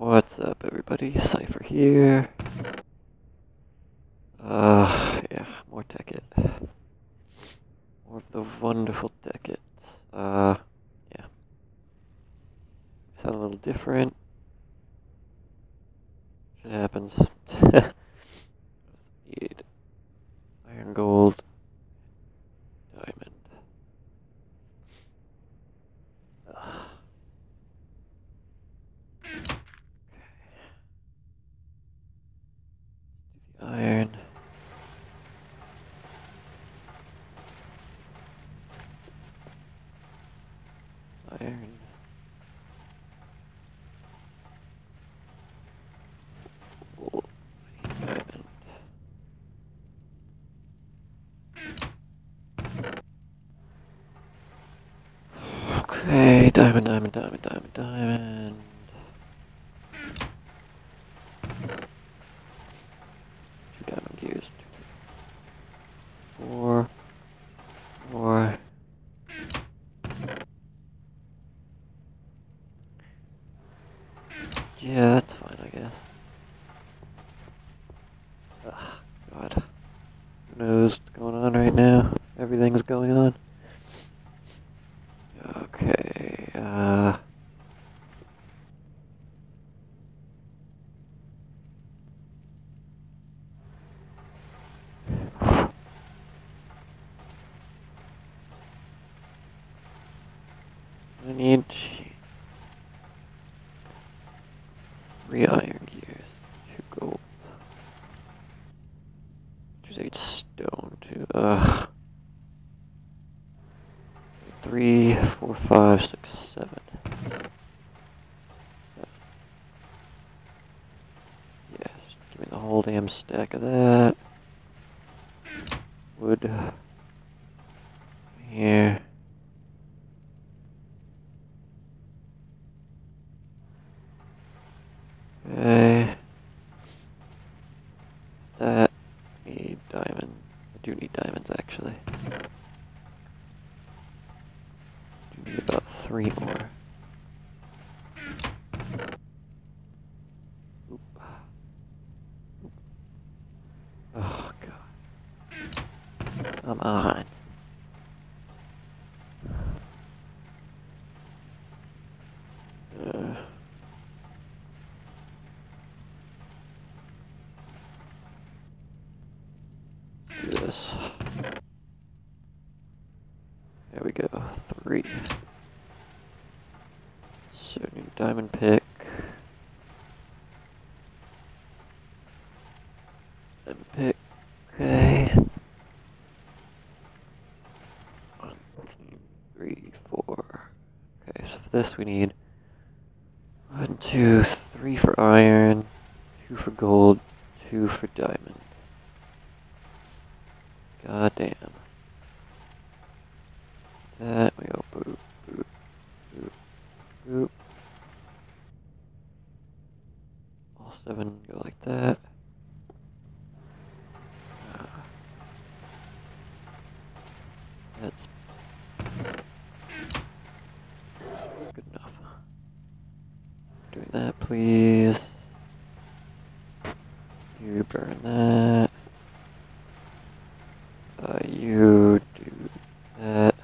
What's up, everybody? Cipher here. Uh, yeah, more Tekkit. More of the wonderful Tekkit. Uh, yeah. Sound a little different. Shit happens. Need iron, gold, diamond. Ugh. The iron. Iron. Gold. Diamond. Diamond, diamond, diamond, diamond, diamond. Two diamond gears. Four. Four. Yeah, that's fine, I guess. Ugh, God. Who knows what's going on right now? Everything's going on. Okay, uh... I need three iron gears, two gold. There's eight stone too. Uh, three, four, five, six, seven. Yes, give me the whole damn stack of that. Wood. Here. Okay. That. Need diamond. I do need diamonds actually. Do need about three more. Oop. Oop. Oh god. Come on. Uh. There we go. Three. Diamond pick. Diamond pick. Okay. One, two, three, four. Okay, so for this we need one, two, three for iron, two for gold, two for diamond. God damn. That we go boop, boop, boop, boop. All seven go like that. Uh, that's good enough. Doing that, please. You burn that. Uh, you do that.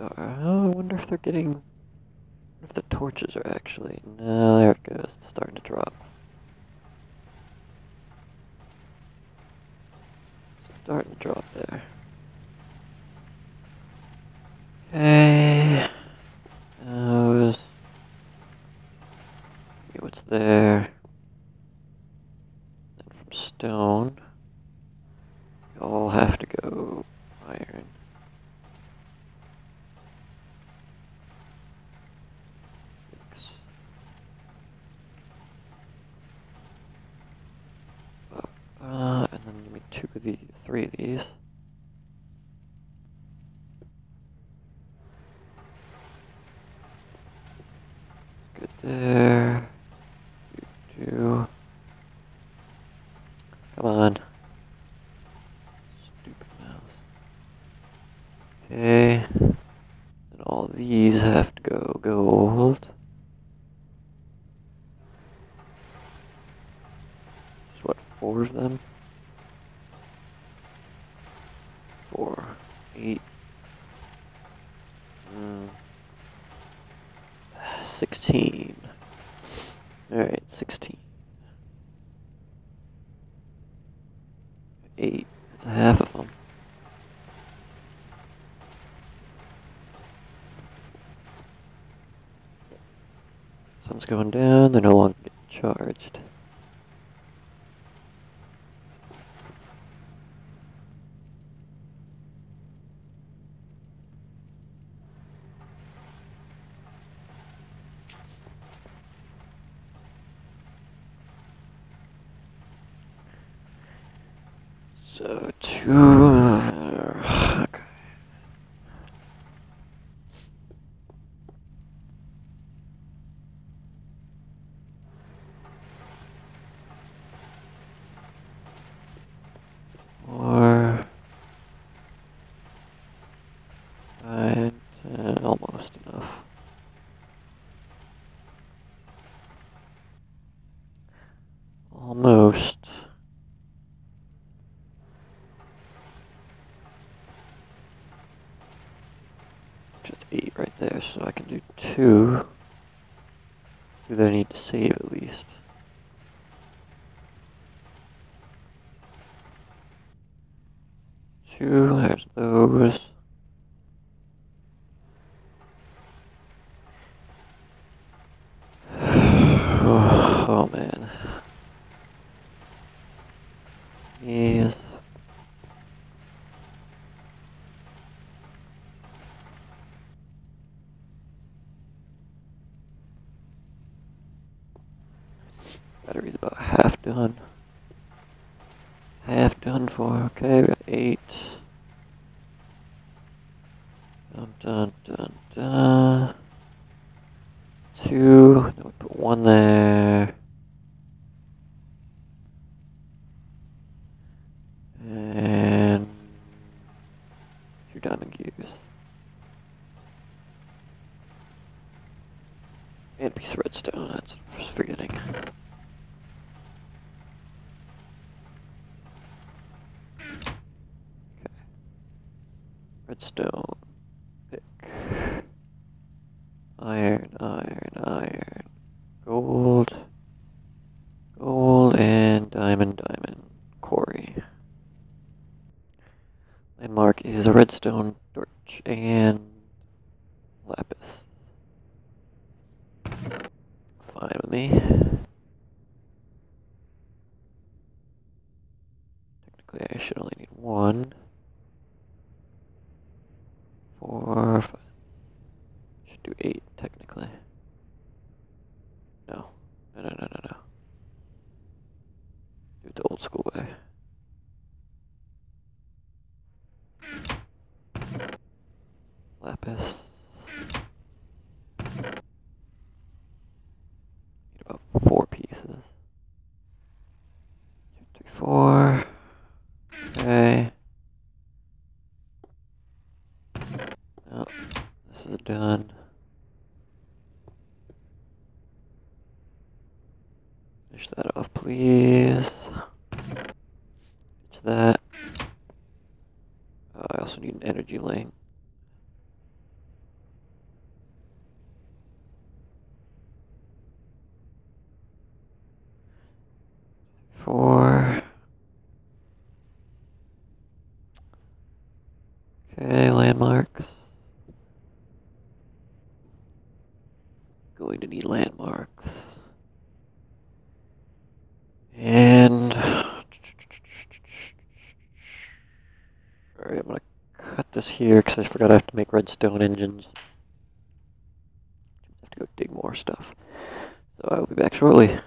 Uh, I wonder if they're getting. Torches are actually. No, there it goes. It's starting to drop. Starting to drop there. Okay. What's there. there. Two. Come on. Stupid mouse. Okay. And all these have to go gold. There's what, four of them? Four, eight, 16. Alright, 16. 8. That's a half of them. Sun's going down, they're no longer getting charged. So two. uh, okay. Four. Nine. Ten. Almost enough. Almost. Just eight right so I can do two. Two that I need to save at least. Two, there's those. Oh, man. These. Battery's about half done. Half done for. Okay, we got eight. Dun dun dun dun. Two. Then we put one there. And two diamond gears. And a piece of redstone, that's what I was forgetting. Redstone. Pick. Iron, iron, iron. Gold. Gold and diamond, diamond. Quarry. Landmark is a redstone torch and lapis. Fine with me. Technically, I should only need one. Four, five. Should do eight, technically. No. No, no, no, no, no. Do it the old school way. Lapis. Need about four pieces. Two, three, four. Okay. Oh, this is done. Finish that off, please. Finish that. Uh, I also need an energy link. Four. Okay, landmarks. Going to need landmarks. And Alright, I'm gonna cut this here because I forgot I have to make redstone engines. I have to go dig more stuff. So I will be back shortly.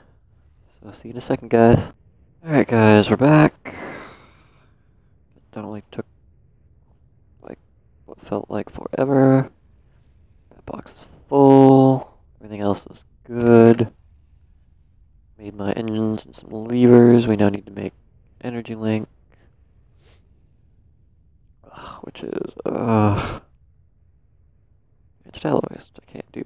So see you in a second, guys. Alright, guys, we're back. That only took like what felt like forever. That box is full. Everything else is good. Made my engines and some levers. We now need to make energy link. Which is uh alloys, which I can't do.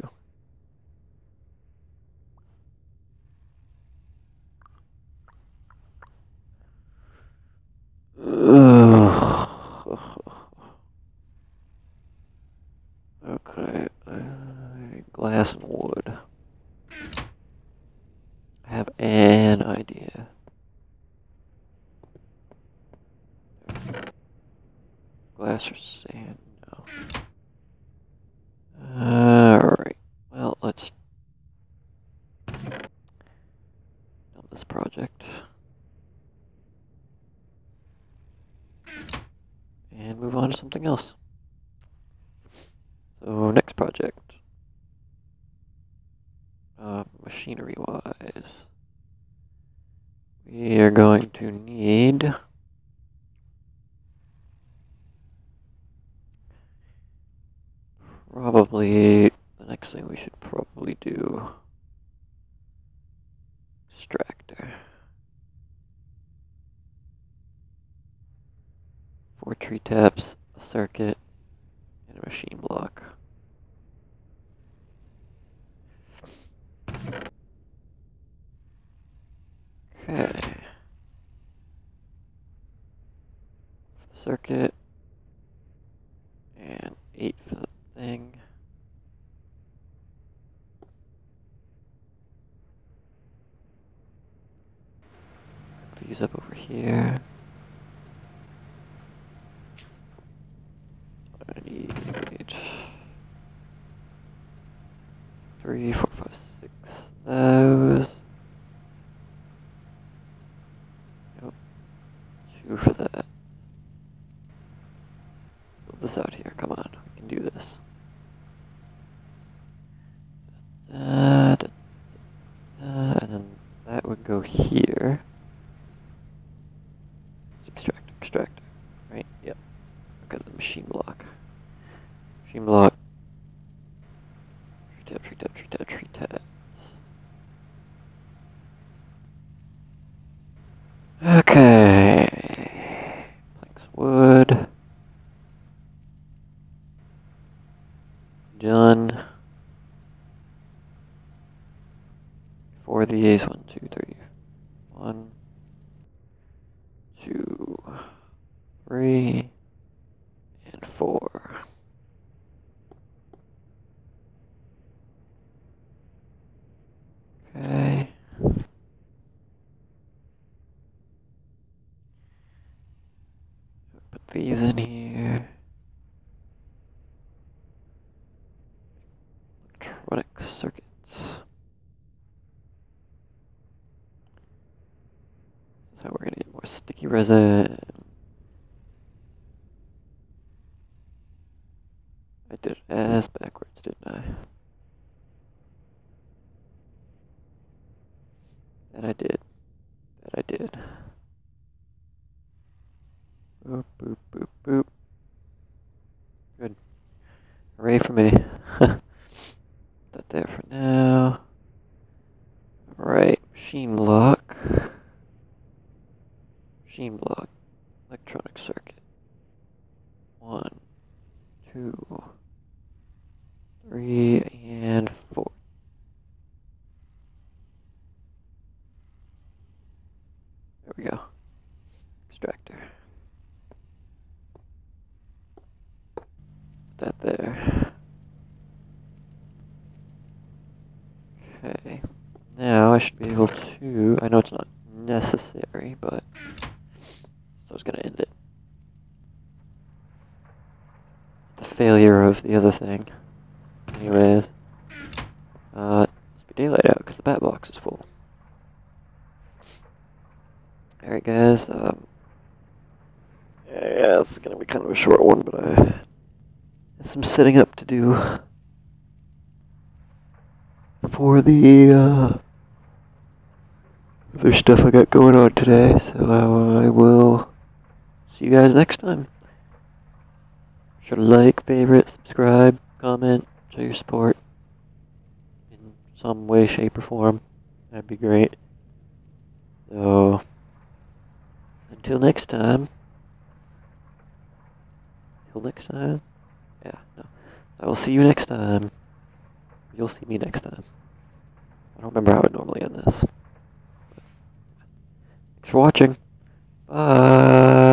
glass or sand? No. Alright. Well, let's dump this project. And move on to something else. So, next project. Uh, machinery wise, we are going to need probably the next thing we should probably do extractor. Four tree taps, a circuit, and a machine block. Okay. Circuit. And eight for the thing. These up over here. I need three, four, five, six. Those. Yep. Two for this out here. Come on, we can do this. Da, da, da, and then that would go here. Extractor, extractor, right? Yep. Okay, the machine block. Machine block. Tree tap, tree tap, tree tap, tree taps. Okay. Planks of wood. Done. Four of these. One, two, three. One, two, three, and four. Okay. Put these in here. Electronic circuits. So we're gonna get more sticky resin. I did it as backwards, didn't I? That I did. That I did. Boop, boop, boop, boop. Good. Hooray for me. that there for now. Alright, machine block. Machine block. Electronic circuit. One, two, three, and four. There we go. Extractor. Put that there. Okay. Now I should be able to. I know it's not necessary, but so I was gonna end it. The failure of the other thing. Anyways, uh, must be daylight out because the bat box is full. Alright, guys. Um, yeah, yeah, it's gonna be kind of a short one, but I have some setting up to do for the uh, other stuff I got going on today. So I, will see you guys next time. Sure to like, favorite, subscribe, comment, show your support in some way, shape, or form. That'd be great. So. Until next time. Until next time. Yeah, no. I will see you next time. You'll see me next time. I don't remember how I would normally end this. Thanks for watching. Bye.